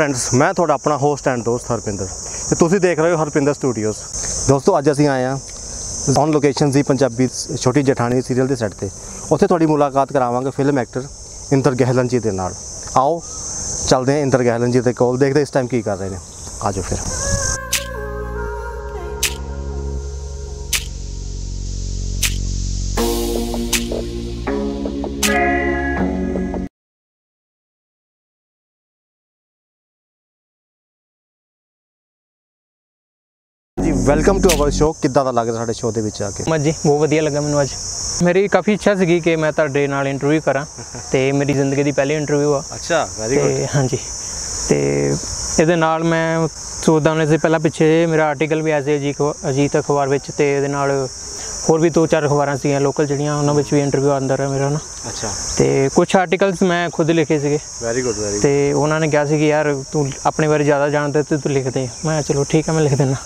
Friends ਮੈਂ ਤੁਹਾਡਾ ਆਪਣਾ ਹੋਸਟ ਐਂਡ ਦੋਸਤ ਹਰਪਿੰਦਰ। ਤੇ ਤੁਸੀਂ ਦੇਖ ਰਹੇ ਹੋ ਹਰਪਿੰਦਰ ਸਟੂਡੀਓਜ਼ ਦੋਸਤੋ, ਅੱਜ ਅਸੀਂ ਆਏ ਹਾਂ ਔਨ ਲੋਕੇਸ਼ਨ ਦੀ ਪੰਜਾਬੀ ਛੋਟੀ ਜਠਾਣੀ ਸੀਰੀਅਲ ਦੇ ਸੈੱਟ ਤੇ। ਉੱਥੇ ਤੁਹਾਡੀ ਮੁਲਾਕਾਤ ਕਰਾਵਾਂਗੇ ਫਿਲਮ ਐਕਟਰ ਇੰਦਰ ਗਹਿਲਨ ਜੀ ਦੇ ਨਾਲ। ਆਓ, ਚੱਲਦੇ ਹਾਂ ਇੰਦਰ ਗਹਿਲਨ ਜੀ ਦੇ ਕੋਲ, ਦੇਖਦੇ ਇਸ ਟਾਈਮ ਕੀ ਕਰ ਰਹੇ ਨੇ। ਆਜੋ ਫਿਰ। ਜੀ ਵੈਲਕਮ ਟੂ ਆਵਰ ਸ਼ੋਅ ਕਿੱਦਾਂ ਦਾ ਲੱਗ ਰਿਹਾ ਸਾਡੇ ਸ਼ੋਅ ਦੇ ਵਿੱਚ ਆ ਕੇ? ਮੱਝ ਜੀ ਬਹੁਤ ਵਧੀਆ ਲੱਗਾ ਮੈਨੂੰ ਅੱਜ। ਮੇਰੀ ਕਾਫੀ ਇੱਛਾ ਸੀਗੀ ਕਿ ਮੈਂ ਤੁਹਾਡੇ ਨਾਲ ਇੰਟਰਵਿਊ ਕਰਾਂ ਤੇ ਮੇਰੀ ਜ਼ਿੰਦਗੀ ਦੀ ਪਹਿਲੀ ਇੰਟਰਵਿਊ ਆ। ਅੱਛਾ ਵੈਰੀ ਤੇ ਹਾਂਜੀ। ਤੇ ਇਹਦੇ ਨਾਲ ਮੈਂ ਸੋਚਦਾ ਹੁੰਦਾ ਸੀ ਪਹਿਲਾਂ ਪਿੱਛੇ ਮੇਰਾ ਆਰਟੀਕਲ ਵੀ ਐਸੇ ਅਜੀਤ ਅਜੀਤ ਅਖਬਾਰ ਵਿੱਚ ਤੇ ਇਹਦੇ ਨਾਲ ਹੋਰ ਵੀ ਦੋ ਚਾਰ ਅਖਬਾਰਾਂ ਸੀਗੀਆਂ ਲੋਕਲ ਜਿਹੜੀਆਂ ਉਹਨਾਂ ਵਿੱਚ ਵੀ ਇੰਟਰਵਿਊ ਆਉਂਦਾ ਰਿਹਾ ਮੇਰਾ ਨਾ। ਅੱਛਾ। ਤੇ ਕੁਝ ਆਰਟੀਕਲਸ ਮੈਂ ਖੁਦ ਲਿਖੇ ਸੀਗੇ। ਵੈਰੀ ਗੁੱਡ ਵੈਰੀ ਤੇ ਉਹਨਾਂ ਨੇ ਕਿਹਾ ਸੀ ਕਿ ਯਾਰ ਤੂੰ ਆਪਣੇ ਬਾਰੇ ਜ਼ਿਆਦਾ ਜਾਣਦਾ ਤੇ ਤੂੰ ਲਿਖ ਦੇ ਮੈਂ ਚਲੋ ਠੀਕ ਹੈ ਮੈਂ ਲਿਖ ਦਿੰਦਾ।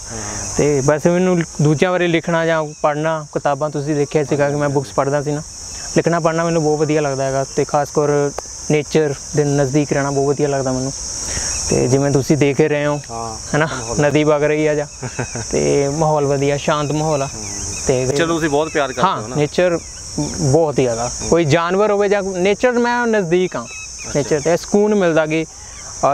ਤੇ ਵੈਸੇ ਮੈਨੂੰ ਦੂਜਿਆਂ ਬਾਰੇ ਲਿਖਣਾ ਜਾਂ ਪੜ੍ਹਨਾ ਕਿਤਾਬਾਂ ਤੁਸੀਂ ਦੇਖਿਆ ਸੀਗਾ ਕਿ ਮੈਂ ਬੁੱਕਸ ਪੜ੍ਹਦਾ ਸੀ ਨਾ। ਲਿਖਣਾ ਪੜ੍ਹਨਾ ਮੈਨੂੰ ਬਹੁਤ ਵਧੀਆ ਲੱਗਦਾ ਹੈਗਾ ਤੇ ਖਾਸ ਕਰ ਨੇਚਰ ਦੇ ਨਜ਼ਦੀਕ ਰਹਿਣਾ ਬਹੁਤ ਵਧੀਆ ਲੱਗਦਾ ਮੈਨੂੰ। ਤੇ ਜਿਵੇਂ ਤੁਸੀਂ ਦੇਖ ਰਹੇ ਹੋ ਹਾਂ ਹੈਨਾ ਨਦੀ ਵਗ ਰਹੀ ਆ ਜਾਂ। ਤੇ ਮਾਹੌਲ ਵਧੀਆ ਸ਼ਾਂਤ ਮਾਹੌਲ ਆ। ਤੇ ਚਲੋ ਤੁਸੀਂ ਬਹੁਤ ਪਿਆਰ ਕਰਦੇ ਹੋ ਹਾਂ ਨਾ। ਨੇਚਰ ਬਹੁਤ ਹੀ ਜ਼ਿਆਦਾ। ਕੋਈ ਜਾਨਵਰ ਹੋਵੇ ਜਾਂ ਨੇਚਰ ਮੈਂ ਨਜ਼ਦੀਕ ਹਾਂ। ਨੇਚਰ ਤੇ ਸਕੂਨ ਮਿਲਦਾ ਕਿ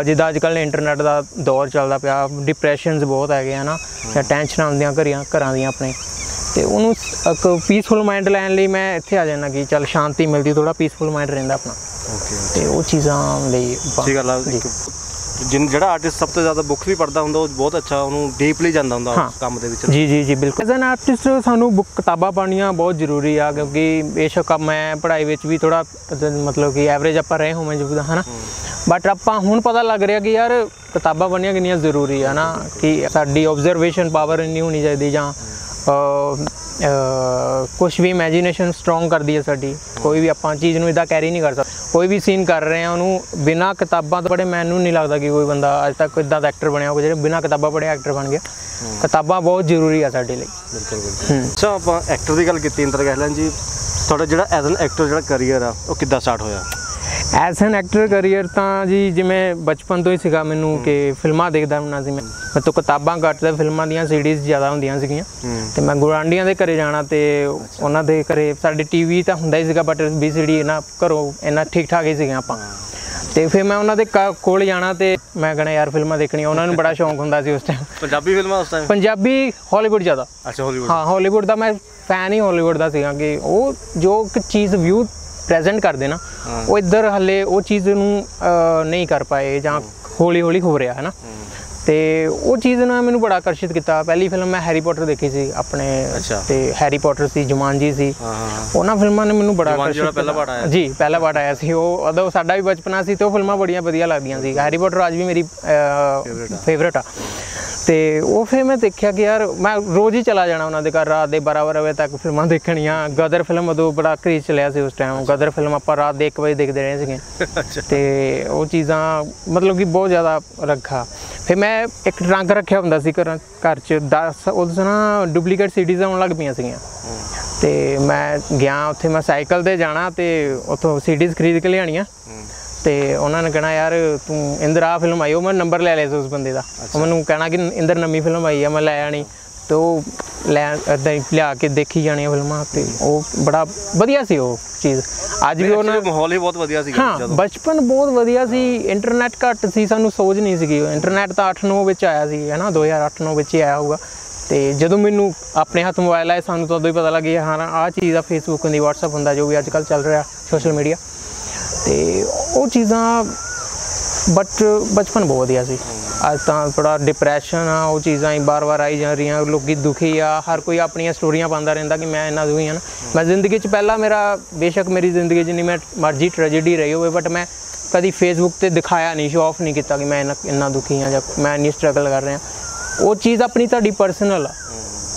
ਜਿੱਦਾਂ ਅੱਜ ਕੱਲ੍ਹ ਇੰਟਰਨੈਟ ਦਾ ਦੌਰ ਚੱਲਦਾ ਪਿਆ ਡਿਪਰੈਸ਼ਨਸ ਬਹੁਤ ਹੈਗੇ ਹਨਾ ਜਾਂ ਟੈਨਸ਼ਨਾਂ ਆਉਂਦੀਆਂ ਘਰੀਆਂ ਘਰਾਂ ਦੀਆਂ ਆਪਣੇ। ਤੇ ਉਹਨੂੰ ਇੱਕ ਪੀਸਫੁਲ ਮਾਈਂਡ ਲੈਣ ਲਈ ਮੈਂ ਇੱਥੇ ਆ ਜਾਣਾ ਕਿ ਚੱਲ ਸ਼ਾਂਤੀ ਮਿਲਦੀ ਥੋੜਾ ਪੀਸਫੁਲ ਮਾਈਂਡ ਰਹਿੰਦਾ ਆਪਣਾ। ਓਕੇ ਤੇ ਉਹ ਚੀਜ਼ਾਂ ਲਈ ਠੀਕ ਆ। ਜੀ। ਜਿਨ ਜਿਹੜਾ ਆਰਟਿਸਟ ਸਭ ਤੋਂ ਜ਼ਿਆਦਾ ਬੁੱਕਸ ਵੀ ਪੜ੍ਹਦਾ ਹੁੰਦਾ ਉਹ ਬਹੁਤ ਅੱਛਾ ਉਹਨੂੰ ਡੀਪਲੀ ਜਾਂਦਾ ਹੁੰਦਾ। ਉਸ ਕੰਮ ਦੇ ਵਿੱਚ। ਜੀ ਜੀ ਜੀ ਬਿਲਕੁਲ। ਐਜ਼ ਐਨ ਆਰਟਿਸਟ ਸਾਨੂੰ ਬੁੱਕ ਕਿਤਾਬਾਂ ਪੜ੍ਹਨੀਆਂ ਬਹੁਤ ਜ਼ਰੂਰੀ ਆ ਕਿਉਂਕਿ ਬੇਸ਼ੱਕ ਮੈਂ ਪੜ੍ਹਾਈ ਵਿੱਚ ਵੀ ਥੋੜਾ ਮਤਲਬ ਕਿ ਐਵਰੇਜ ਆਪਾਂ ਰਹੇ ਹੋਵੇਂ ਜਿੱਦਾਂ ਹਨਾ? ਬਟ ਆਪਾਂ ਹੁਣ ਪਤਾ ਲੱਗ ਰਿਹਾ ਕਿ ਯਾਰ ਕਿਤਾਬਾਂ ਪੜ੍ਹਨੀਆਂ ਕਿੰਨੀਆਂ ਜ਼ਰੂਰੀ ਆ ਨਾ ਕਿ ਸਾਡੀ ਆਬਜ਼ਰਵੇਸ਼ਨ ਪਾਵਰ ਇੰਨੀ ਹੋਣੀ ਚਾਹੀਦੀ ਜਾਂ ਕੁਝ ਵੀ ਇਮੇਜਿਨੇਸ਼ਨ ਸਟਰੋਂਗ ਕਰਦੀ ਹੈ ਸਾਡੀ। ਕੋਈ ਵੀ ਆਪਾਂ ਚੀਜ਼ ਨੂੰ ਇਦਾਂ ਕੈਰੀ ਨਹੀਂ ਕਰ ਸਕਦਾ। ਕੋਈ ਵੀ ਸੀਨ ਕਰ ਰਹੇ ਆ ਉਹਨੂੰ ਬਿਨਾਂ ਕਿਤਾਬਾਂ ਤੋਂ ਪੜ੍ਹੇ ਮੈਨੂੰ ਨਹੀਂ ਲੱਗਦਾ ਕਿ ਕੋਈ ਬੰਦਾ ਅੱਜ ਤੱਕ ਇਦਾਂ ਦਾ ਐਕਟਰ ਬਣਿਆ ਹੋਵੇ ਜਿਹੜਾ ਬਿਨਾਂ ਕਿਤਾਬਾਂ ਪੜ੍ਹੇ ਐਕਟਰ ਬਣ ਗਿਆ ਕਿਤਾਬਾਂ ਬਹੁਤ ਜ਼ਰੂਰੀ ਆ ਸਾਡੇ ਲਈ। ਬਿਲਕੁਲ ਬਿਲਕੁਲ। ਅੱਛਾ ਆਪਾਂ ਐਕਟਰ ਦੀ ਗੱਲ ਕੀਤੀ ਇੰਦਰ ਗਹਿਲਨ ਜੀ ਤੁਹਾਡਾ ਜਿਹੜਾ ਐਜ਼ ਐਨ ਐਕਟਰ ਜਿਹੜਾ ਕੈਰੀਅਰ ਆ ਉਹ ਕਿੱਦਾਂ ਸਟਾਰਟ ਹੋਇਆ? ਐਜ਼ ਐਨ ਐਕਟਰ ਕੈਰੀਅਰ ਤਾਂ ਜੀ ਜਿਵੇਂ ਬਚਪਨ ਤੋਂ ਹੀ ਸੀਗਾ ਮੈਨੂੰ ਕਿ ਫਿਲਮਾਂ ਦੇਖਦਾ ਹੁੰਦਾ ਸੀ ਮੈਂ। ਮੈਂ ਤੋਂ ਕਿਤਾਬਾਂ ਘੱਟ ਤੇ ਫਿਲਮਾਂ ਦੀਆਂ ਸੀਰੀਜ਼ ਜ਼ਿਆਦਾ ਹੁੰਦੀਆਂ ਸੀਗੀਆਂ। ਤੇ ਮੈਂ ਗੁਆਂਢੀਆਂ ਦੇ ਘਰੇ ਜਾਣਾ ਤੇ ਉਹਨਾਂ ਦੇ ਘਰੇ ਸਾਡੇ ਟੀਵੀ ਤਾਂ ਹੁੰਦਾ ਹੀ ਸੀਗਾ ਬਟ ਵੀਸੀਡੀ ਇਹਨਾਂ ਘਰੋਂ ਇਹਨਾਂ ਠੀਕ ਠਾਕ ਹੀ ਸੀਗੇ ਆਪਾਂ। ਤੇ ਫਿਰ ਮੈਂ ਉਹਨਾਂ ਦੇ ਕੋਲ ਜਾਣਾ ਤੇ ਮੈਂ ਕਹਣਾ ਯਾਰ ਫਿਲਮਾਂ ਦੇਖਣੀਆਂ। ਉਹਨਾਂ ਨੂੰ ਬੜਾ ਸ਼ੌਂਕ ਹੁੰਦਾ ਸੀ ਉਸ ਟਾਈਮ ਪੰਜਾਬੀ ਫਿਲਮਾਂ ਉਸ ਟਾਈਮ ਪੰਜਾਬੀ ਹਾਲੀਵੁੱਡ ਜ਼ਿਆਦਾ। ਅੱਛਾ ਹਾਲੀਵੁੱਡ ਹਾਂ ਹਾਲੀਵੁੱਡ ਦਾ ਮੈਂ ਫੈਨ ਹੀ ਹਾਲੀਵੁੱਡ ਦਾ ਸੀਗਾ ਕਿ ਉਹ ਜੋ ਇੱਕ ਚੀਜ਼ ਵਿਊ ਪ੍ਰੈਜ਼ੈਂਟ ਕਰਦੇ ਨਾ ਉਹ ਇੱਧਰ ਹੱਲੇ ਉਹ ਚੀਜ਼ ਨੂੰ ਨਹੀਂ ਕਰ ਪਾਏ ਜਾਂ ਹੌਲੀ ਹੌਲੀ ਹੋ ਰਿਹਾ ਹੈ। ਨਾ ਤੇ ਉਹ ਚੀਜ਼ ਨੇ ਮੈਨੂੰ ਬੜਾ ਆਕਰਸ਼ਿਤ ਕੀਤਾ। ਪਹਿਲੀ ਫਿਲਮ ਮੈਂ ਹੈਰੀ ਪੋਟਰ ਦੇਖੀ ਸੀ ਆਪਣੇ। ਤੇ ਹੈਰੀ ਪੋਟਰ ਸੀ ਜੁਮਾਨਜੀ ਸੀ। ਹਾਂ ਹਾਂ ਉਹਨਾਂ ਫਿਲਮਾਂ ਨੇ ਮੈਨੂੰ ਬੜਾ ਆਕਰਸ਼ਿਤ ਜਿਹੜਾ ਪਹਿਲਾ ਕੀਤਾ। part ਆਇਆ। ਜੀ ਪਹਿਲਾ ਪਾਰਟ ਆਇਆ ਸੀ। ਉਹ ਉਦੋਂ ਸਾਡਾ ਵੀ ਬਚਪਨਾ ਸੀ ਤੇ ਉਹ ਫਿਲਮਾਂ ਬੜੀਆਂ ਵਧੀਆ ਲੱਗਦੀਆਂ ਸੀ। ਹੈਰੀ ਪੋਟਰ ਅੱਜ ਵੀ ਮੇਰੀ ਫੇਵਰਟ ਆ। ਤੇ ਉਹ ਫਿਰ ਮੈਂ ਦੇਖਿਆ ਕਿ ਯਾਰ ਮੈਂ ਰੋਜ਼ ਹੀ ਚਲਾ ਜਾਣਾ ਉਹਨਾਂ ਦੇ ਘਰ ਰਾਤ ਦੇ 12 12 ਵਜੇ ਤੱਕ ਫਿਲਮਾਂ ਦੇਖਣੀਆਂ। ਗਦਰ ਫਿਲਮ ਉਦੋਂ ਬੜਾ ਕ੍ਰੇਜ਼ ਚੱਲਿਆ ਸੀ ਉਸ ਟਾਈਮ ਗਦਰ ਫਿਲਮ ਆਪਾਂ ਰਾਤ ਦੇ 1 ਵਜੇ ਦੇਖਦੇ ਰਹੇ ਸੀਗੇ। ਤੇ ਉਹ ਚੀਜ਼ਾਂ ਮਤਲਬ ਕਿ ਬਹੁਤ ਜ਼ਿਆਦਾ ਰੱਖਾ। ਫਿਰ ਮੈਂ ਇੱਕ ਟਰੰਕ ਰੱਖਿਆ ਹੁੰਦਾ ਸੀ ਘਰ ਘਰ 'ਚ। 10 ਉਸ ਨਾ ਡੁਪਲੀਕੇਟ ਸੀਡੀਜ਼ ਆਉਣ ਲੱਗ ਪਈਆਂ ਸੀਗੀਆਂ। ਤੇ ਮੈਂ ਗਿਆ ਉੱਥੇ ਮੈਂ ਸਾਈਕਲ ਤੇ ਜਾਣਾ ਤੇ ਉੱਥੋਂ ਸੀਡੀਜ਼ ਖਰੀਦ ਕੇ ਲਿਆਣੀਆਂ ਤੇ ਉਹਨਾਂ ਨੇ ਕਹਿਣਾ ਯਾਰ ਤੂੰ ਇੰਦਰ ਆ ਫਿਲਮ ਆਈ ਉਹ ਮੈਂ ਨੰਬਰ ਲੈ ਲਿਆ ਸੀ ਉਸ ਬੰਦੇ ਦਾ। ਉਹ ਮੈਨੂੰ ਕਹਿਣਾ ਕਿ ਇੰਦਰ ਨਵੀਂ ਫਿਲਮ ਆਈ ਆ ਮੈਂ ਲੈ ਆਣੀ ਤੇ ਉਹ ਲੈ ਏਦਾਂ ਹੀ ਲਿਆ ਕੇ ਦੇਖੀ ਜਾਣੀਆਂ ਫਿਲਮਾਂ ਤੇ ਉਹ ਬੜਾ ਵਧੀਆ ਸੀ ਉਹ ਚੀਜ਼। ਅੱਜ ਵੀ ਉਹਨਾਂ ਮਾਹੌਲ ਹੀ ਬਹੁਤ ਵਧੀਆ ਸੀਗਾ ਹਾਂ ਬਚਪਨ ਬਹੁਤ ਵਧੀਆ ਸੀ ਇੰਟਰਨੈਟ ਘੱਟ ਸੀ ਸਾਨੂੰ ਸੋਚ ਨਹੀਂ ਸੀਗੀ। ਇੰਟਰਨੈਟ ਤਾਂ 8-9 ਵਿੱਚ ਆਇਆ ਸੀ ਹੈਨਾ 2008-9 ਵਿੱਚ ਹੀ ਆਇਆ ਹੋਊਗਾ। ਤੇ ਜਦੋਂ ਮੈਨੂੰ ਆਪਣੇ ਹੱਥ ਮੋਬਾਈਲ ਆਏ ਸਾਨੂੰ ਤਾਂ ਉਦੋਂ ਹੀ ਪਤਾ ਲੱਗਿਆ ਹਾਂ ਆਹ ਚੀਜ਼ ਆ ਫੇਸਬੁੱਕ ਹੁੰਦੀ WhatsApp ਹੁੰਦਾ ਜੋ ਵੀ ਅੱਜ ਕੱਲ ਚੱਲ ਰਿਹਾ ਸੋਸ਼ਲ ਮੀਡੀਆ ਤੇ ਉਹ ਚੀਜ਼ਾਂ ਬਟ ਬਚਪਨ ਬਹੁਤ ਵਧੀਆ ਸੀ। ਅੱਜ ਤਾਂ ਥੋੜਾ ਡਿਪਰੈਸ਼ਨ ਆ, ਉਹ ਚੀਜ਼ਾਂ ਹੀ ਬਾਰ-ਬਾਰ ਆਈ ਜਾ ਰਹੀਆਂ, ਲੋਕੀ ਦੁਖੀ ਆ, ਹਰ ਕੋਈ ਆਪਣੀਆਂ ਸਟੋਰੀਆਂ ਪਾਉਂਦਾ ਰਹਿੰਦਾ ਕਿ ਮੈਂ ਇੰਨਾ ਦੁਖੀ ਹਾਂ ਨਾ। ਮੈਂ ਜ਼ਿੰਦਗੀ 'ਚ ਪਹਿਲਾਂ ਮੇਰਾ, ਬੇਸ਼ੱਕ ਮੇਰੀ ਜ਼ਿੰਦਗੀ ਜਿੰਨੀ ਮੈਂ ਮਰਜ਼ੀ ਟ੍ਰੈਜੇਡੀ ਰਹੀ ਹੋਵੇ ਬਟ ਮੈਂ ਕਦੀ ਫੇਸਬੁੱਕ ਤੇ ਦਿਖਾਇਆ ਨਹੀਂ ਸ਼ੋ ਆਫ ਨਹੀਂ ਕੀਤਾ ਕਿ ਮੈਂ ਇੰਨਾ ਇੰਨਾ ਦੁਖੀ ਹਾਂ ਜਾਂ ਮੈਂ ਇੰਨੀ ਸਟਰਗਲ ਕਰ ਰਿਹਾ। ਉਹ ਚੀਜ਼ ਆਪਣੀ ਤੁਹਾਡੀ ਪਰਸਨਲ ਆ।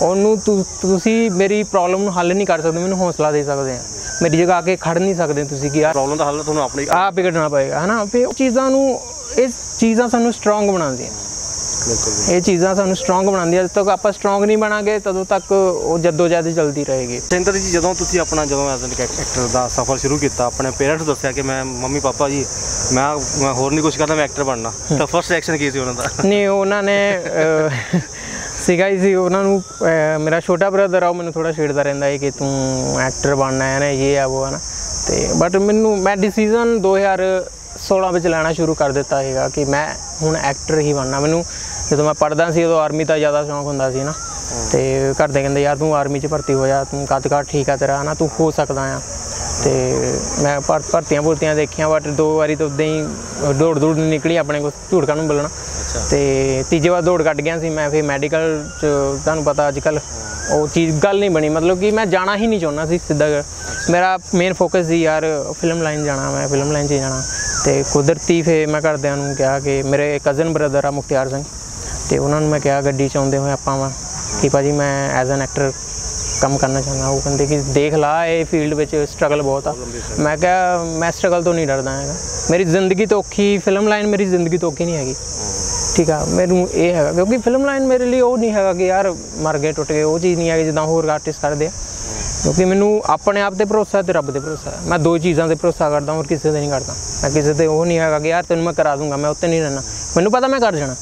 ਉਹਨੂੰ ਤੁ- ਤੁਸੀਂ ਮੇਰੀ ਪ੍ਰੋਬਲਮ ਨੂੰ ਹੱਲ ਨਹੀਂ ਕਰ ਸਕਦੇ, ਮੈਨੂੰ ਹੌਸਲਾ ਦੇ ਸਕਦੇ ਆ। ਮੇਰੀ ਜਗ੍ਹਾ ਆ ਕੇ ਖੜ ਨਹੀਂ ਸਕਦੇ ਤੁਸੀਂ ਕਿ ਯਾਰ ਪ੍ਰੋਬਲਮ ਦਾ ਹੱਲ ਤੁਹਾਨੂੰ ਆਪਣੀ ਆਪ ਕੱਢਣਾ ਪਏਗਾ ਹਨਾ? ਵੀ ਉਹ ਚੀਜ਼ਾਂ ਨੂੰ ਇਹ ਚੀਜ਼ਾਂ ਸਾਨੂੰ ਸਟਰੋਂਗ ਬਣਾਉਂਦੀਆਂ। ਇਹ ਚੀਜ਼ਾਂ ਸਾਨੂੰ ਸਟਰੋਂਗ ਬਣਾਉਂਦੀਆਂ। ਜਦ ਤੱਕ ਆਪਾਂ ਸਟਰੋਂਗ ਨਹੀਂ ਬਣਾਂਗੇ ਤਦੋਂ ਤੱਕ ਉਹ ਜਦੋਜਹਿਦ ਚੱਲਦੀ ਰਹੇਗੀ। ਸਿੰਦਰ ਜੀ ਜਦੋਂ ਤੁਸੀਂ ਆਪਣਾ ਜਦੋਂ ਐਜ਼ ਐਕਟਰ ਦਾ ਸਫ਼ਰ ਸ਼ੁਰੂ ਕੀਤਾ ਆਪਣੇ ਪੇਰੈਂਟਸ ਨੂੰ ਦੱਸਿਆ ਕਿ ਮੈਂ ਮੰਮੀ ਪਾਪਾ ਜੀ ਮੈਂ ਮੈਂ ਹੋਰ ਨਹੀਂ ਕੁਝ ਕਰਨਾ ਮੈਂ ਐਕਟਰ ਬਣਨਾ ਤਾਂ ਫਰਸਟ ਐਕਸ਼ਨ ਕੀ ਸੀ ਉਹਨਾਂ ਦਾ? ਨਹੀਂ ਉਹਨਾਂ ਨੇ ਸੀਗਾ ਹੀ ਸੀ ਉਹਨਾਂ ਨੂੰ ਮੇਰਾ ਛੋਟਾ ਬ੍ਰਦਰ ਆ ਉਹ ਮੈਨੂੰ ਥੋੜਾ ਛੇੜਦਾ ਰਹਿੰਦਾ ਹੈ ਕਿ ਤੂੰ ਐਕਟਰ ਬਣਨਾ ਹੈ ਨਾ ਇਹ ਆ ਉਹ ਹੈ ਨਾ। ਤੇ ਬਟ ਮੈਨੂੰ ਮੈਂ ਡਿਸੀਜਨ 2016 ਵਿੱਚ ਲੈਣਾ ਸ਼ੁਰੂ ਕਰ ਦਿੱਤਾ ਹੈਗਾ ਕਿ ਮੈਂ ਹੁਣ ਐਕਟਰ ਹੀ ਬਣਨਾ। ਮੈਨੂੰ ਜਦੋਂ ਮੈਂ ਪੜਦਾ ਸੀ ਉਦੋਂ ਆਰਮੀ ਦਾ ਜ਼ਿਆਦਾ ਸ਼ੌਂਕ ਹੁੰਦਾ ਸੀ ਨਾ। ਤੇ ਘਰ ਦੇ ਕਹਿੰਦੇ ਯਾਰ ਤੂੰ ਆਰਮੀ 'ਚ ਭਰਤੀ ਹੋ ਜਾ ਤੂੰ ਕੱਦ ਕਾਠ ਠੀਕ ਆ ਤੇਰਾ ਨਾ ਤੂੰ ਹੋ ਸਕਦਾ ਆ। ਤੇ ਮੈਂ ਭਰ- ਭਰਤੀਆਂ ਭੁਰਤੀਆਂ ਦੇਖੀਆਂ ਬਟ ਦੋ ਵਾਰੀ ਤਾਂ ਉਦਾਂ ਹੀ ਦੌੜ ਦੌੜ ਨਿਕਲੀ ਆਪਣੇ ਕੋਲ ਝੂਠ ਕਾਹਨੂੰ ਬੋਲਣਾ। ਤੇ ਤੀਜੇ ਵਾਰ ਦੌੜ ਕੱਢ ਗਿਆ ਸੀ ਮੈਂ, ਫਿਰ ਮੈਡੀਕਲ ਚ ਤੁਹਾਨੂੰ ਪਤਾ ਅੱਜ ਕੱਲ ਉਹ ਚੀਜ਼ ਗੱਲ ਨਹੀਂ ਬਣੀ। ਮਤਲਬ ਕਿ ਮੈਂ ਜਾਣਾ ਹੀ ਨਹੀਂ ਚਾਹੁੰਦਾ ਸੀ ਸਿੱਧਾ। ਮੇਰਾ ਮੇਨ ਫੋਕਸ ਸੀ ਯਾਰ ਫਿਲਮ ਲਾਈਨ ਜਾਣਾ, ਮੈਂ ਫਿਲਮ ਲਾਈਨ 'ਚ ਜਾਣਾ। ਤੇ ਕੁਦਰਤੀ ਫੇ ਮੈਂ ਘਰਦਿਆਂ ਨੂੰ ਕਿਹਾ ਕਿ ਮੇਰੇ ਕਜ਼ਨ ਬ੍ਰਦਰ ਆ ਮੁਖਤਿਆਰ ਸਿੰਘ, ਤੇ ਉਹਨਾਂ ਨੂੰ ਮੈਂ ਕਿਹਾ ਗੱਡੀ 'ਚ ਆਉਂਦੇ ਹੋਏ ਆਪਾਂ ਵਾ ਕਿ ਭਾਜੀ ਮੈਂ ਐਜ਼ ਐਨ ਐਕਟਰ ਕੰਮ ਕਰਨਾ ਚਾਹੁੰਦਾ। ਉਹ ਕਹਿੰਦੇ ਕਿ ਦੇਖ ਲਾ, ਇਹ ਫੀਲਡ ਵਿੱਚ ਸਟਰਗਲ ਬਹੁਤ ਆ। ਮੈਂ ਕਿਹਾ, ਮੈਂ ਸਟਰਗਲ ਤੋਂ ਨਹੀਂ ਡਰਦਾ ਹੈਗਾ। ਮੇਰੀ ਜ਼ਿੰਦਗੀ ਤੋਂ ਔਖੀ ਫਿਲਮ ਲਾਈਨ ਮੇਰੀ ਜ਼ਿੰਦਗੀ ਤੋਂ ਔਖੀ ਨਹੀਂ ਹੈਗੀ। ਠੀਕ ਆ, ਮੈਨੂੰ ਇਹ ਹੈਗਾ, ਕਿਉਂਕਿ ਫਿਲਮ ਲਾਈਨ ਮੇਰੇ ਲਈ ਉਹ ਨਹੀਂ ਹੈਗਾ ਕਿ ਯਾਰ ਮਰ ਗਏ, ਟੁੱਟ ਗਏ, ਉਹ ਚੀਜ਼ ਨਹੀਂ ਹੈਗੀ ਜਿੱਦਾਂ ਹੋਰ ਆਰਟਿਸਟ ਕਰਦੇ ਆ। ਕਿਉਂਕਿ ਮੈਨੂੰ ਆਪਣੇ ਆਪ ਤੇ ਭਰੋਸਾ ਤੇ ਰੱਬ ਤੇ ਭਰੋਸਾ ਮੈਂ ਦੋ ਚੀਜ਼ਾਂ ਤੇ ਭਰੋਸਾ ਕਰਦਾ ਹੋਰ ਕਿਸੇ ਤੇ ਨਹੀਂ ਕਰਦਾ। ਮੈਂ ਕਿਸੇ ਤੇ ਉਹ ਨਹੀਂ ਹੈਗਾ ਕਿ ਯਾਰ ਤੈਨੂੰ ਮੈਂ ਕਰਾ ਦੂੰਗਾ, ਮੈਂ ਉੱਤੇ ਨਹੀਂ ਰਹਿਣਾ। ਮੈਨੂੰ ਪਤਾ ਮੈਂ ਕਰ ਜਾਣਾ।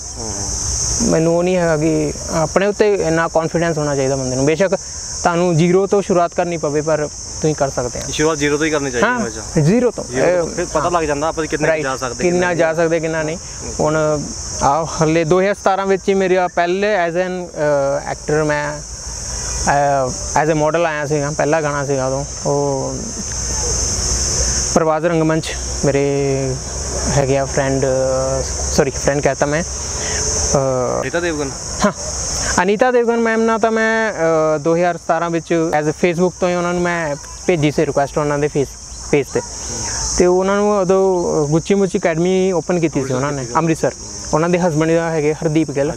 ਮੈਨੂੰ ਉਹ ਨਹੀਂ ਹੈਗਾ ਕਿ ਆਪਣੇ ਉੱਤੇ ਇੰਨਾ ਕੌਨਫੀਡੈਂਸ ਹੋਣਾ ਚਾਹੀਦਾ ਬੰਦੇ ਨੂੰ। ਬੇਸ਼ੱਕ ਤੁਹਾਨੂੰ ਜ਼ੀਰੋ ਤੋਂ ਸ਼ੁਰੂਆਤ ਕਰਨੀ ਪਵੇ, ਪਰ ਤੁਸੀਂ ਕਰ ਸਕਦੇ ਆ ਸ਼ੁਰੂਆਤ ਜ਼ੀਰੋ ਤੋਂ ਹੀ ਕਰਨੀ ਚਾਹੀਦੀ ਹੈ ਹਾਂ ਜ਼ੀਰੋ ਤੋਂ। ਤੋਂ। ਫਿਰ ਪਤਾ ਲੱਗ ਜਾਂਦਾ ਆਪਾਂ ਕਿੰਨੇ. ਜਾ ਸਕਦੇ ਕਿੰਨਾ ਜਾ ਸਕਦੇ ਕਿੰਨਾ ਨਹੀਂ। ਹੁਣ ਆ ਹਲੇ 2017 ਵਿੱਚ ਹੀ ਮੇਰਾ ਪਹਿਲੇ ਐਜ਼ ਐਨ ਐਕਟਰ ਮੈਂ ਐਜ਼ ਅ ਮਾਡਲ ਆਇਆ ਸੀਗਾ ਪਹਿਲਾ ਗਾਣਾ ਸੀਗਾ ਉਦੋਂ। ਉਹ ਪ੍ਰਵਾਜ਼ ਰੰਗਮੰਚ ਮੇਰੇ ਹੈਗੇ ਆ ਫਰੈਂਡ ਸੌਰੀ ਫਰੈਂਡ ਕਹਤਾ ਮੈਂ। ਅਹ, ਰੀਤਾ ਦੇਵਗਨ? ਹਾਂ। ਅਨੀਤਾ ਦੇਵਗਨ ਮੈਮ ਨਾਲ ਤਾਂ ਮੈਂ ਅ, 2017 ਵਿੱਚ ਐਜ਼ ਅ ਫੇਸਬੁੱਕ ਤੋਂ ਹੀ ਉਹਨਾਂ ਨੂੰ ਮੈਂ ਭੇਜੀ ਸੀ ਰਿਕੁਐਸਟ ਉਹਨਾਂ ਦੇ ਫੇਸ ਪੇਜ ਤੇ। ਤੇ ਉਹਨਾਂ ਨੂੰ ਉਦੋਂ ਗੁੱਚੀ ਮੁੱਚੀ ਅਕੈਡਮੀ ਓਪਨ ਕੀਤੀ ਸੀ ਉਹਨਾਂ ਨੇ ਅੰਮ੍ਰਿਤਸਰ। ਉਹਨਾਂ ਦੇ ਹਸਬੰਡ ਦਾ ਹੈਗੇ ਹਰਦੀਪ ਗਿੱਲ।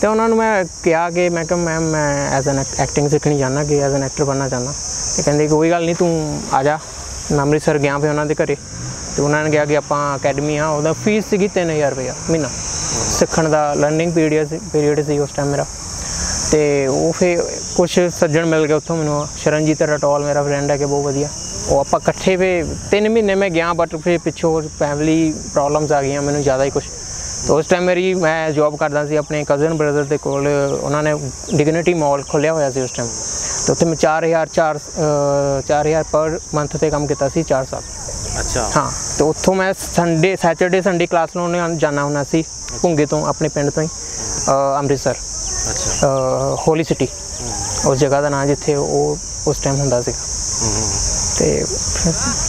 ਤੇ ਉਹਨਾਂ ਨੂੰ ਮੈਂ ਕਿਹਾ ਕਿ ਮੈਂ ਕਿਹਾ ਮੈਮ ਮੈਂ ਐਜ਼ ਐਨ ਐਕਟਿੰਗ ਸਿੱਖਣੀ ਚਾਹੁੰਦਾ ਕਿ ਐਜ਼ ਐਨ ਐਕਟਰ ਬਣਨਾ ਚਾਹੁੰਦਾ। ਤੇ ਕਹਿੰਦੇ ਕੋਈ ਗੱਲ ਨਹੀਂ ਤੂੰ ਆ ਜਾ। ਅੰਮ੍ਰਿਤਸਰ ਗਿਆ ਫਿਰ ਉਹਨਾਂ ਦੇ ਘਰੇ। ਤੇ ਉਹਨਾਂ ਨੇ ਕਿਹਾ ਕਿ ਆਪਾਂ ਅਕੈਡਮੀ ਆ ਉਹਦਾ ਫੀਸ ਸੀਗੀ 3000 ਰੁਪਇਆ ਮਹੀਨਾ। ਸਿੱਖਣ ਦਾ ਲਰਨਿੰਗ ਪੀਰੀਅਡ ਪੀਰੀਅਡ ਸੀ ਉਸ ਟਾਈਮ ਮੇਰਾ। ਤੇ ਉਹ ਫਿਰ ਕੁਝ ਸੱਜਣ ਮਿਲ ਗਏ ਉੱਥੋਂ ਮੈਨੂੰ। ਸ਼ਰਨਜੀਤ ਰਟੋਲ ਮੇਰਾ ਫਰੈਂਡ ਹੈ ਕਿ ਬਹੁਤ ਵਧੀਆ। ਉਹ ਆਪਾਂ ਇਕੱਠੇ ਵੇ ਤਿੰਨ ਮਹੀਨੇ ਮੈਂ ਗਿਆ ਬਟ ਫਿਰ ਪਿੱਛੋਂ ਫੈਮਿਲੀ ਪ੍ਰੋਬਲਮਸ ਆ ਗਈਆਂ ਮੈਨੂੰ ਜ਼ਿਆਦਾ ਹੀ ਕੁਝ ਤੇ ਉਸ ਟਾਈਮ ਮੇਰੀ ਮੈਂ ਜੌਬ ਕਰਦਾ ਸੀ ਆਪਣੇ ਕਜ਼ਨ ਬ੍ਰਦਰ ਦੇ ਕੋਲ, ਉਹਨਾਂ ਨੇ ਡਿਗਨਿਟੀ ਮਾਲ ਖੋਲਿਆ ਹੋਇਆ ਸੀ ਉਸ ਟਾਈਮ ਤੇ ਉੱਥੇ ਮੈਂ 4000 4 4000 ਪਰ ਮੰਥ ਤੇ ਕੰਮ ਕੀਤਾ ਸੀ 4 ਸਾਲ। ਅੱਛਾ। ਹਾਂ ਤੇ ਉੱਥੋਂ ਮੈਂ ਸੰਡੇ ਸੈਟਰਡੇ ਸੰਡੇ ਕਲਾਸ ਲਾਉਣ ਜਾਣਾ ਹੁੰਦਾ ਸੀ ਭੁੰਗੇ ਤੋਂ ਆਪਣੇ ਪਿੰਡ ਤੋਂ ਹੀ ਅੰਮ੍ਰਿਤਸਰ। ਅੱਛਾ। ਹੋਲੀ ਸਿਟੀ ਉਸ ਜਗ੍ਹਾ ਦਾ ਨਾਂ ਜਿੱਥੇ ਉਹ ਉਸ ਟਾਈਮ ਹੁੰਦਾ ਸੀ। ਤੇ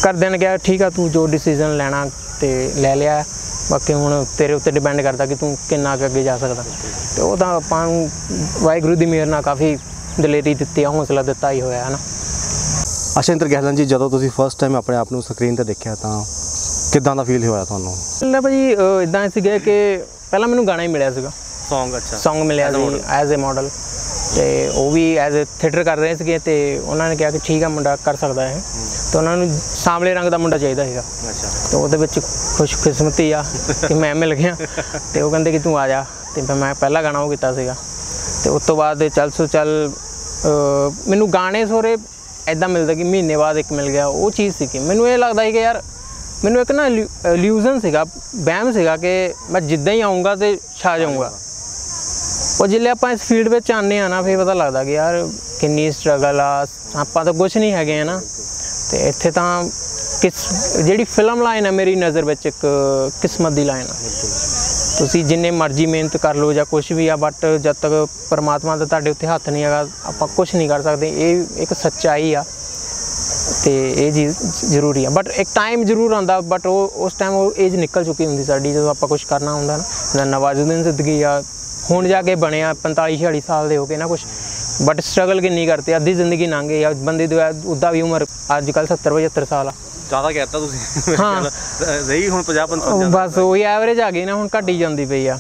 ਕਰਦਿਆਂ ਨੇ ਕਿਹਾ ਠੀਕ ਆ ਤੂੰ ਜੋ ਡਿਸੀਜਨ ਲੈਣਾ ਤੇ ਲੈ ਲਿਆ ਬਾਕੀ ਹੁਣ ਤੇਰੇ ਉੱਤੇ ਡਿਪੈਂਡ ਕਰਦਾ ਕਿ ਤੂੰ ਕਿੰਨਾ ਕੁ ਅੱਗੇ ਜਾ ਸਕਦਾ। ਤੇ ਉਹ ਤਾਂ ਆਪਾਂ ਨੂੰ ਵਾਹਿਗੁਰੂ ਦੀ ਮਿਹਰ ਨਾਲ ਕਾਫੀ ਦਲੇਰੀ ਦਿੱਤੀ ਆ ਹੌਸਲਾ ਦਿੱਤਾ ਹੀ ਹੋਇਆ ਹੈ ਨਾ ਅਸ਼ਿੰਦਰ ਗਹਿਲਨ ਜੀ ਜਦੋਂ ਤੁਸੀਂ ਫਸਟ ਟਾਈਮ ਆਪਣੇ ਆਪ ਨੂੰ ਸਕਰੀਨ ਤੇ ਦੇਖਿਆ ਤਾਂ ਕਿੱਦਾਂ ਦਾ ਫੀਲ ਹੋਇਆ ਤੁਹਾਨੂੰ? ਲੈ ਭਾਜੀ ਇਦਾਂ ਸੀਗਾ ਕਿ ਪਹਿਲਾਂ ਮੈਨੂੰ ਗਾਣਾ ਹੀ ਮਿਲਿਆ ਸੀਗਾ। Song ਅੱਛਾ। Song ਮਿਲਿਆ ਸੀ ਐਜ਼ ਅ ਮਾਡਲ ਤੇ ਉਹ ਵੀ ਐਜ਼ ਅ ਥੀਏਟਰ ਕਰ ਰਹੇ ਸੀਗੇ ਤੇ ਉਹਨਾਂ ਨੇ ਕਿਹਾ ਕਿ ਠੀਕ ਆ ਮੁੰਡਾ ਕਰ ਸਕਦਾ ਹੈ ਤੇ ਉਹਨਾਂ ਨੂੰ ਸਾਂਵਲੇ ਰੰਗ ਦਾ ਮੁੰਡਾ ਚਾਹੀਦਾ ਸੀਗਾ। ਅੱਛਾ। ਤੇ ਉਹਦੇ ਵਿੱਚ ਖੁਸ਼ਕਿਸਮਤੀ ਆ ਕਿ ਮੈਂ ਮਿਲ ਗਿਆ। ਤੇ ਉਹ ਕਹਿੰਦੇ ਕਿ ਤੂੰ ਆ ਜਾ। ਤੇ ਫਿਰ ਮੈਂ ਪਹਿਲਾ ਗਾਣਾ ਉਹ ਕੀਤਾ ਸੀਗਾ। ਤੇ ਉਸ ਤੋਂ ਬਾਅਦ ਚੱਲ ਸੋ ਚੱਲ ਮੈਨੂੰ ਗਾਣੇ ਸੋਰੇ ਐਦਾਂ ਮਿਲਦਾ ਕਿ ਮਹੀਨੇ ਬਾਅਦ ਇੱਕ ਮਿਲ ਗਿਆ, ਉਹ ਚੀਜ਼ ਸੀ ਕਿ ਮੈਨੂੰ ਇਹ ਲੱਗਦਾ ਸੀ ਕਿ ਯਾਰ, ਮੈਨੂੰ ਇੱਕ ਨਾ ਇਲੂਜ਼ਨ ਸੀਗਾ, ਵਹਿਮ ਸੀਗਾ ਕਿ ਮੈਂ ਜਿੱਦਾਂ ਹੀ ਆਉਂਗਾ ਤੇ ਛਾ ਜਾਊਂਗਾ। ਉਹ ਜਿੱਲੇ ਆਪਾਂ ਇਸ ਫੀਲਡ ਵਿੱਚ ਆਨੇ ਆ ਨਾ, ਫਿਰ ਪਤਾ ਲੱਗਦਾ ਕਿ ਯਾਰ ਕਿੰਨੀ ਸਟਰਗਲ ਆ, ਆਪਾਂ ਤਾਂ ਕੁਝ ਨਹੀਂ ਹੈਗੇ ਆ ਨਾ ਤੇ ਇੱਥੇ ਤਾਂ ਕਿਸ, ਜਿਹੜੀ ਫਿਲਮ ਲਾਈਨ ਹੈ ਮੇਰੀ ਨਜ਼ਰ ਵਿੱਚ ਇੱਕ ਕਿਸਮਤ ਦੀ ਲਾਈਨ ਆ। ਤੁਸੀਂ ਜਿੰਨੇ ਮਰਜ਼ੀ ਮਿਹਨਤ ਕਰ ਲਓ ਜਾਂ ਕੁਝ ਵੀ ਆ ਬਟ ਜਦ ਤੱਕ ਪਰਮਾਤਮਾ ਦਾ ਤੁਹਾਡੇ ਉੱਤੇ ਹੱਥ ਨਹੀਂ ਹੈਗਾ, ਆਪਾਂ ਕੁਝ ਨਹੀਂ ਕਰ ਸਕਦੇ। ਇਹ ਇੱਕ ਸੱਚਾਈ ਆ ਤੇ ਇਹ ਚੀਜ਼ ਜ਼ਰੂਰੀ ਆ। ਬਟ ਇੱਕ ਟਾਈਮ ਜ਼ਰੂਰ ਆਉਂਦਾ ਬਟ ਉਹ, ਉਸ ਟਾਈਮ ਉਹ ਏਜ ਨਿਕਲ ਚੁੱਕੀ ਹੁੰਦੀ ਸਾਡੀ, ਜਦੋਂ ਆਪਾਂ ਕੁਝ ਕਰਨਾ ਹੁੰਦਾ ਨਾ। ਜਿੱਦਾਂ ਨਵਾਜ਼ੁਦੀਨ ਜ਼ਿੰਦਗੀ ਆ, ਹੁਣ ਜਾ ਕੇ ਬਣਿਆ 45 46 ਸਾਲ ਦੇ ਹੋ ਕੇ ਨਾ ਕੁਝ ਬਟ ਸਟਰਗਲ ਕਿੰਨੀ ਕਰਤੇ, ਅੱਧੀ ਜ਼ਿੰਦਗੀ ਲੰਘ ਗਈ ਆ। ਬੰਦੇ ਦੀ ਉਦਾਂ ਵੀ ਉਮਰ ਅੱਜ ਕੱਲ 70 75 ਸਾਲ ਆ। ਜ਼ਿਆਦਾ ਕਹਿਤਾ ਤੁਸੀਂ? ਹਾਂ। ਰਹੀ ਹੁਣ 50 ਉਹ 55 ਬਸ ਉਹੀ ਐਵਰੇਜ ਆ ਗਈ ਨਾ ਹੁਣ ਘਟੀ ਜਾਂਦੀ ਪਈ ਆ।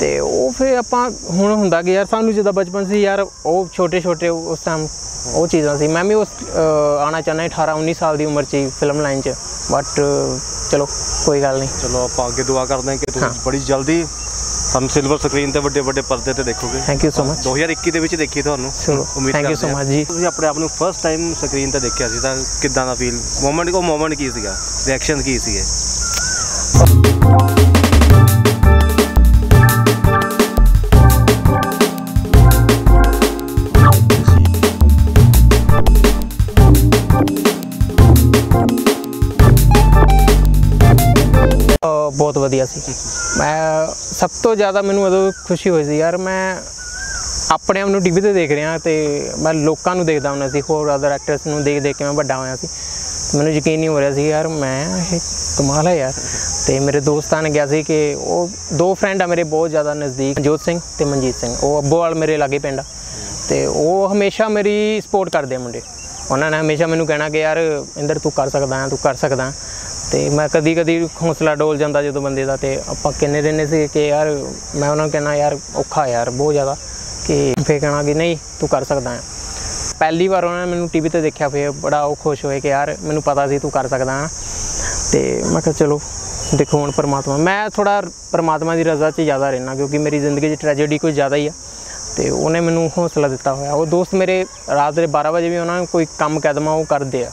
ਤੇ ਉਹ ਫਿਰ ਆਪਾਂ ਹੁਣ ਹੁੰਦਾ ਕਿ ਯਾਰ ਸਾਨੂੰ ਜਦੋਂ ਬਚਪਨ ਸੀ ਯਾਰ ਉਹ ਛੋਟੇ ਛੋਟੇ ਉਸ ਟਾਈਮ ਉਹ ਚੀਜ਼ਾਂ ਸੀ। ਮੈਂ ਵੀ ਉਸ ਅਹ, ਆਉਣਾ ਚਾਹੁੰਦਾ 18 19 ਸਾਲ ਦੀ ਉਮਰ 'ਚ ਹੀ ਫਿਲਮ ਲਾਈਨ 'ਚ। ਬਟ ਚਲੋ ਕੋਈ ਗੱਲ ਨਹੀਂ। ਚਲੋ ਆਪਾਂ ਅੱਗੇ ਦੁਆ ਕਰਦੇ ਹਾਂ ਕਿ ਤੁਸੀਂ ਬੜੀ ਜਲਦੀ ਸਾਨੂੰ ਸਿਲਵਰ ਸਕਰੀਨ ਤੇ ਵੱਡੇ ਵੱਡੇ ਪਰਦੇ ਤੇ ਦੇਖੋਗੇ। ਥੈਂਕ ਯੂ ਸੋ ਮਚ 2021 ਦੇ ਵਿੱਚ ਦੇਖੀ ਤੁਹਾਨੂੰ। ਚਲੋ, so ਕਰਦੇ ਹਾਂ। much ਜੀ। ਤੁਸੀਂ ਆਪਣੇ ਆਪ ਨੂੰ ਫਸਟ ਟਾਈਮ ਸਕਰੀਨ ਤੇ ਦੇਖਿਆ ਸੀ ਤਾਂ ਕਿੱਦਾਂ ਦਾ ਫੀਲ ਮੂਮੈਂਟ ਉਹ ਮੂਮੈਂਟ ਕੀ ਸੀਗਾ? ਰਿਐਕਸ਼ਨ ਕੀ ਸੀਗੇ? ਬਹੁਤ ਵਧੀਆ ਸੀ। ਮੈਂ ਸਭ ਤੋਂ ਜ਼ਿਆਦਾ ਮੈਨੂੰ ਉਦੋਂ ਖੁਸ਼ੀ ਹੋਈ ਸੀ ਯਾਰ ਮੈਂ ਆਪਣੇ ਆਪ ਨੂੰ ਟੀਵੀ ਤੇ ਦੇਖ ਰਿਹਾ ਤੇ ਮੈਂ ਲੋਕਾਂ ਨੂੰ ਦੇਖਦਾ ਹੁੰਦਾ ਸੀ, ਹੋਰ ਅਦਰ ਐਕਟਰਸ ਨੂੰ ਦੇਖ ਦੇਖ ਕੇ ਮੈਂ ਵੱਡਾ ਹੋਇਆ ਸੀ। ਮੈਨੂੰ ਯਕੀਨ ਨਹੀਂ ਹੋ ਰਿਹਾ ਸੀ ਯਾਰ ਮੈਂ ਇਹ ਕਮਾਲ ਹੈ ਯਾਰ। ਤੇ ਮੇਰੇ ਦੋਸਤਾਂ ਨੇ ਕਿਹਾ ਸੀ ਕਿ ਉਹ ਦੋ ਫਰੈਂਡ ਆ ਮੇਰੇ ਬਹੁਤ ਜ਼ਿਆਦਾ ਨਜ਼ਦੀਕ, ਜੋਤ ਸਿੰਘ ਤੇ ਮਨਜੀਤ ਸਿੰਘ। ਉਹ ਅੱਬੋਵਾਲ ਮੇਰੇ ਲਾਗੇ ਪਿੰਡ ਆ। ਤੇ ਉਹ ਹਮੇਸ਼ਾ ਮੇਰੀ ਸਪੋਰਟ ਕਰਦੇ ਆ ਮੁੰਡੇ। ਉਹਨਾਂ ਨੇ ਹਮੇਸ਼ਾ ਮੈਨੂੰ ਕਹਿਣਾ ਕਿ ਯਾਰ ਇੰਦਰ ਤੂੰ ਕਰ ਸਕਦਾ ਹੈ ਤੂੰ ਕਰ ਸਕਦਾ। ਤੇ ਮੈਂ ਕਦੀ ਕਦੀ ਹੌਸਲਾ ਡੋਲ ਜਾਂਦਾ ਜਦੋਂ ਬੰਦੇ ਦਾ ਤੇ ਆਪਾਂ ਕਿੰਨੇ ਰਹਿੰਦੇ ਸੀ ਕਿ ਯਾਰ ਮੈਂ ਉਹਨਾਂ ਨੂੰ ਕਹਿਣਾ, ਯਾਰ ਔਖਾ ਯਾਰ, ਬਹੁਤ ਜ਼ਿਆਦਾ। ਕਿ ਫੇਰ ਕਹਿਣਾ ਕਿ ਨਹੀਂ, ਤੂੰ ਕਰ ਸਕਦਾ ਹੈ। ਪਹਿਲੀ ਵਾਰ ਉਹਨਾਂ ਨੇ ਮੈਨੂੰ ਟੀਵੀ ਤੇ ਦੇਖਿਆ, ਫੇਰ ਬੜਾ ਉਹ ਖੁਸ਼ ਹੋਏ ਕਿ ਯਾਰ ਮੈਨੂੰ ਪਤਾ ਸੀ ਤੂੰ ਕਰ ਸਕਦਾ ਹੈ। ਤੇ ਮੈਂ ਕਿਹਾ, ਚਲੋ, ਦੇਖੋ ਹੁਣ ਪਰਮਾਤਮਾ। ਮੈਂ ਥੋੜਾ ਪਰਮਾਤਮਾ ਦੀ ਰਜ਼ਾ 'ਚ ਜ਼ਿਆਦਾ ਰਹਿਣਾ ਕਿਉਂਕਿ ਮੇਰੀ ਜ਼ਿੰਦਗੀ 'ਚ ਟ੍ਰੈਜੇਡੀ ਕੁਝ ਜ਼ਿਆਦਾ ਹੀ ਆ। ਤੇ ਉਹਨੇ ਮੈਨੂੰ ਹੌਸਲਾ ਦਿੱਤਾ ਹੋਇਆ। ਉਹ ਦੋਸਤ ਮੇਰੇ ਰਾਤ ਦੇ 12 ਵਜੇ ਵੀ ਉਹਨਾਂ ਨੂੰ ਕੋਈ ਕੰਮ ਕਹਿ ਉਹ ਕਰਦੇ ਆ।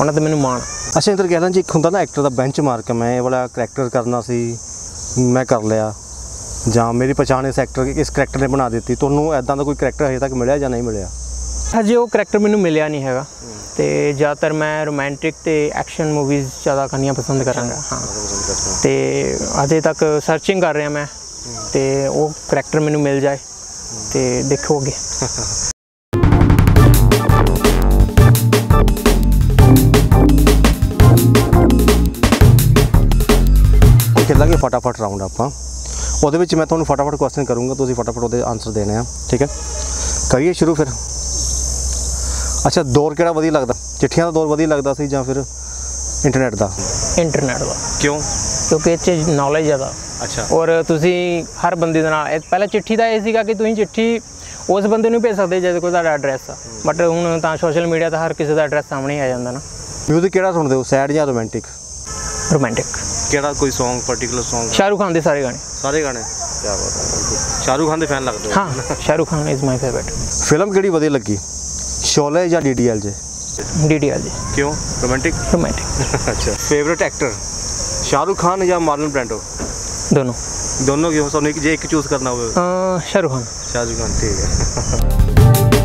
ਉਹਨਾਂ ਤੇ ਮੈਨੂੰ ਮਾਣ। ਅੱਛਾ ਇੰਦਰ ਕਹਿ ਲਾਂ ਜੀ ਇੱਕ ਹੁੰਦਾ ਨਾ ਐਕਟਰ ਦਾ ਬੈਂਚ ਮਾਰਕ ਮੈਂ ਇਹ ਵਾਲਾ ਕਰੈਕਟਰ ਕਰਨਾ ਸੀ ਮੈਂ ਕਰ ਲਿਆ। ਜਾਂ ਮੇਰੀ ਪਛਾਣ ਇਸ ਐਕਟਰ ਇਸ ਕਰੈਕਟਰ ਨੇ ਬਣਾ ਦਿੱਤੀ ਤੁਹਾਨੂੰ ਐਦਾਂ ਦਾ ਕੋਈ ਕਰੈਕਟਰ ਹਜੇ ਤੱਕ ਮਿਲਿਆ ਜਾਂ ਨਹੀਂ ਮਿਲਿਆ? ਹਜੇ ਉਹ ਕਰੈਕਟਰ ਮੈਨੂੰ ਮਿਲਿਆ ਨਹੀਂ ਹੈਗਾ। ਤੇ ਜ਼ਿਆਦਾਤਰ ਮੈਂ ਰੋਮਾਂਟਿਕ ਤੇ ਐਕਸ਼ਨ ਮੂਵੀਜ਼ ਜ਼ਿਆਦਾ ਕਰਨੀਆਂ ਪਸੰਦ ਕਰਾਂਗਾ ਹਾਂ। ਤੇ ਅਜੇ ਤੱਕ ਸਰਚਿੰਗ ਕਰ ਰਿਹਾ ਮੈਂ ਤੇ ਉਹ ਕਰੈਕਟਰ ਮੈਨੂੰ ਮਿਲ ਜਾਏ ਤੇ ਦੇਖੋ ਖੇਲਾਂਗੇ ਫਟਾਫਟ ਰਾਉਂਡ ਆਪਾਂ। ਉਹਦੇ ਵਿੱਚ ਮੈਂ ਤੁਹਾਨੂੰ ਫਟਾਫਟ ਕੁਐਸਚਨ ਕਰੂੰਗਾ ਤੁਸੀਂ ਫਟਾਫਟ ਉਹਦੇ ਆਨਸਰ ਦੇਣੇ ਆ ਠੀਕ ਹੈ? ਕਰੀਏ ਸ਼ੁਰੂ ਫਿਰ। ਅੱਛਾ ਦੌਰ ਕਿਹੜਾ ਵਧੀਆ ਲੱਗਦਾ? ਚਿੱਠੀਆਂ ਦਾ ਦੌਰ ਵਧੀਆ ਲੱਗਦਾ ਸੀ ਜਾਂ ਫਿਰ ਇੰਟਰਨੈਟ ਦਾ? ਇੰਟਰਨੈਟ ਦਾ। ਕਿਉਂ? ਕਿਉਂਕਿ ਇਹ 'ਚ ਨੌਲੇਜ ਜ਼ਿਆਦਾ। ਅੱਛਾ। ਔਰ ਤੁਸੀਂ ਹਰ ਬੰਦੇ ਦੇ ਨਾਲ ਇਹ ਪਹਿਲਾਂ ਚਿੱਠੀ ਦਾ ਇਹ ਸੀਗਾ ਕਿ ਤੁਸੀਂ ਚਿੱਠੀ ਉਸ ਬੰਦੇ ਨੂੰ ਭੇਜ ਸਕਦੇ ਜਿਹਦੇ ਕੋਲ ਤੁਹਾਡਾ ਐਡਰੈਸ ਆ। ਬਟ ਹੁਣ ਤਾਂ ਸੋਸ਼ਲ ਮੀਡੀਆ ਤੇ ਹਰ ਕਿਸੇ ਦਾ ਐਡਰੈਸ ਸਾਹਮਣੇ ਆ ਜਾਂਦਾ ਨਾ। ਮਿਊਜ਼ਿਕ ਕਿਹੜਾ ਸੁਣਦੇ ਹੋ? ਸੈਡ ਜਾਂ ਰੋਮਾਂਟਿਕ ਰੋਮਾਂਟਿਕ ਕਿਹੜਾ ਕੋਈ Song particular Song? Shahrukh Khan ਦੇ ਸਾਰੇ ਗਾਣੇ। ਸਾਰੇ ਗਾਣੇ? ਕੀ ਬਾਤ ਹੈ ਸ਼ਾਹਰੂਖ ਖਾਨ ਦੇ ਫੈਨ ਲੱਗਦੇ ਹੋ? ਹਾਂ Shahrukh Khan is my favourite film ਕਿਹੜੀ ਵਧੀਆ ਲੱਗੀ? ਸ਼ੋਲੇ ਜਾਂ ਡੀਡੀਐਲ ਜੇ ਡੀਡੀਆਰ ਜੀ ਕਿਉਂ? ਰੋਮਾਂਟਿਕ ਰੋਮਾਂਟਿਕ ਅੱਛਾ। ਫੇਵਰਿਟ ਐਕਟਰ ਸ਼ਾਹਰੂਖ ਖਾਨ ਜਾਂ ਮਾਰਲਨ ਬ੍ਰੈਂਡੋ ਦੋਨੋਂ। ਦੋਨੋਂ ਕਿਉਂ? ਤੁਹਾਨੂੰ ਇੱਕ ਜੇ ਇੱਕ ਚੂਜ਼ ਕਰਨਾ ਹੋਵੇ। ਅਹ ਸ਼ਾਹਰੁਖ ਖਾਨ ਸ਼ਾਹਰੂਖ ਖਾਨ ਠੀਕ ਹੈ।